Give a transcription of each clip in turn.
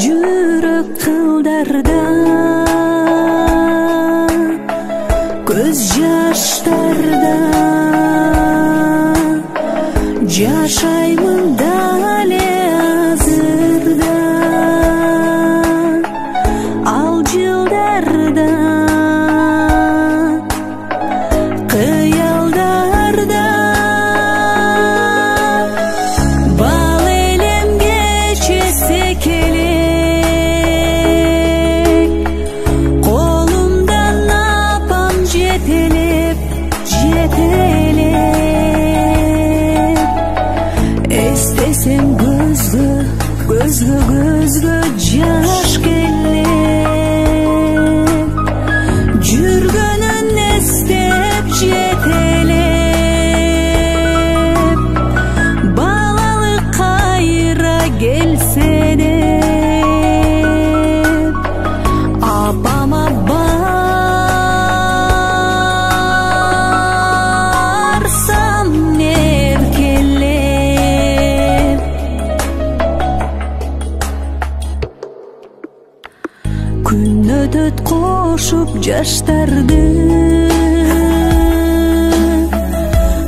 жүрек қылдарда көз жаштарда жашаймын дәле азырда ал жылдарда қия Nefestesin kızgı, kızgı kızgı can. ө кошуп жаштарды.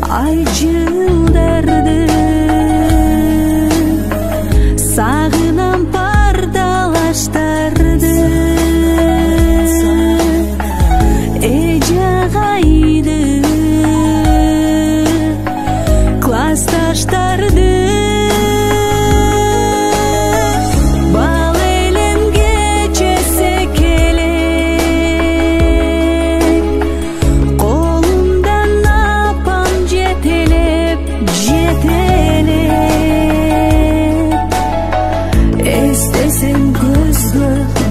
Ай жылдарды. Сагынам пардалаштарды. Парталаштарды жагайды классташтарды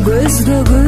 Grace the